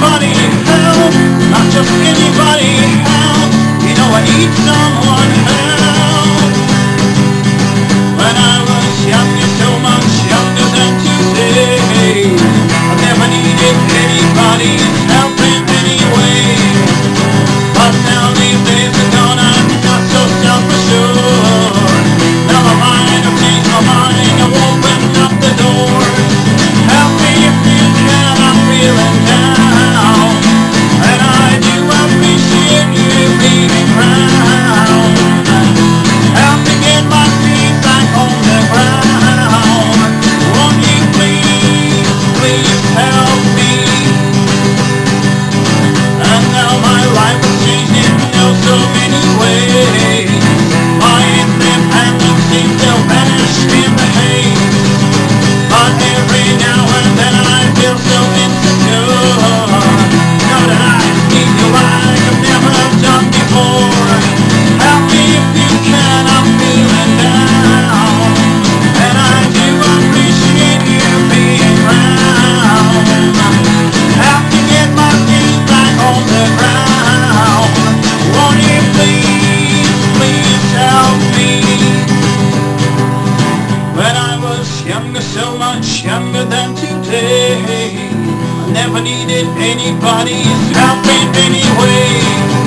money. help me. younger, so much younger than today. I never needed anybody's help in any way.